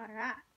All right.